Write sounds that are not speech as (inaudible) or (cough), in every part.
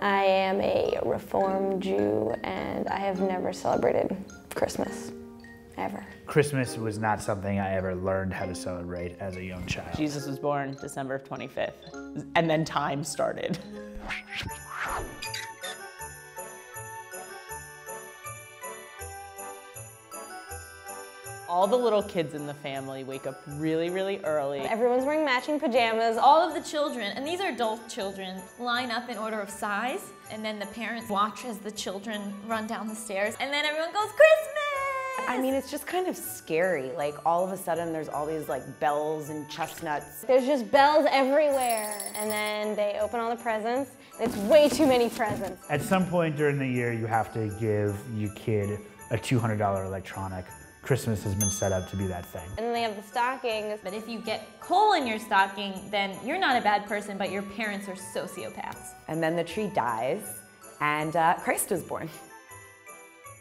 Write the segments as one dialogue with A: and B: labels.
A: I am a Reformed Jew and I have never celebrated Christmas, ever.
B: Christmas was not something I ever learned how to celebrate as a young child.
C: Jesus was born December 25th, and then time started. All the little kids in the family wake up really, really early.
A: Everyone's wearing matching pajamas.
D: All of the children, and these are adult children, line up in order of size, and then the parents watch as the children run down the stairs, and then everyone goes, Christmas!
E: I mean, it's just kind of scary. Like, all of a sudden, there's all these, like, bells and chestnuts.
A: There's just bells everywhere. And then they open all the presents. It's way too many presents.
B: At some point during the year, you have to give your kid a $200 electronic. Christmas has been set up to be that thing.
A: And then they have the stockings.
D: But if you get coal in your stocking, then you're not a bad person, but your parents are sociopaths.
E: And then the tree dies, and uh, Christ is born.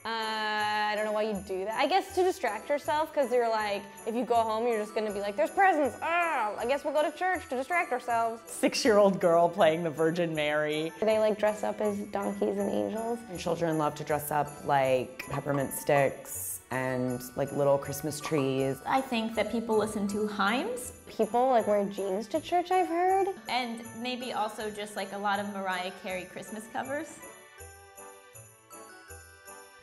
A: Uh, I don't know why you do that. I guess to distract yourself, because you're like, if you go home, you're just gonna be like, there's presents. Ah, I guess we'll go to church to distract ourselves.
C: Six-year-old girl playing the Virgin Mary.
A: They like dress up as donkeys and angels.
E: And children love to dress up like peppermint sticks and like little Christmas trees.
D: I think that people listen to hymns
A: People like wear jeans to church, I've heard.
D: and maybe also just like a lot of Mariah Carey Christmas covers.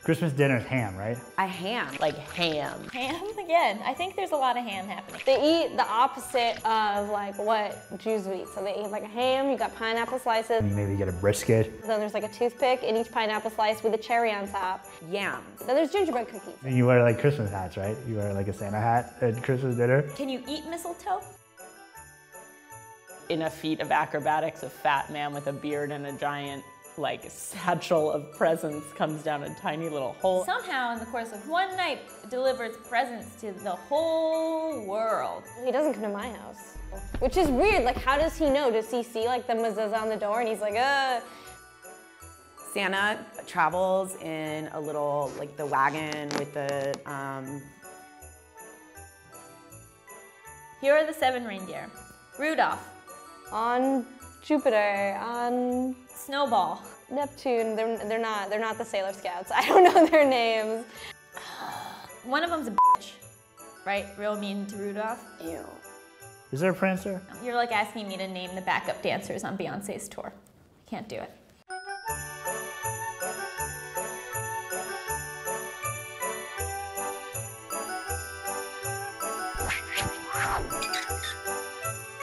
B: Christmas dinner is ham, right?
E: A ham.
C: Like ham.
D: Ham again. I think there's a lot of ham happening.
A: They eat the opposite of like what Jews would eat. So they eat like a ham, you got pineapple slices,
B: You maybe get a brisket.
A: then there's like a toothpick in each pineapple slice with a cherry on top.
E: Yams.
A: Then there's gingerbread cookies.
B: And you wear like Christmas hats, right? You wear like a Santa hat at Christmas dinner.
D: Can you eat mistletoe?
C: In a feat of acrobatics, a fat man with a beard and a giant like satchel of presents comes down a tiny little hole.
D: Somehow, in the course of one night, delivers presents to the whole world.
A: He doesn't come to my house. Which is weird. Like, how does he know? Does he see like the mezuzah on the door and he's like, uh,
E: Santa travels in a little, like the wagon with the, um,
D: Here are the seven reindeer Rudolph,
A: on Jupiter, on
D: Snowball,
A: Neptune. They're, they're not they're not the Sailor Scouts. (laughs) I don't know their names. (sighs)
D: One of them's a bitch, right? Real mean to Rudolph.
E: Ew.
B: Is there a Prancer?
D: You're like asking me to name the backup dancers on Beyonce's tour. I can't do it. (laughs)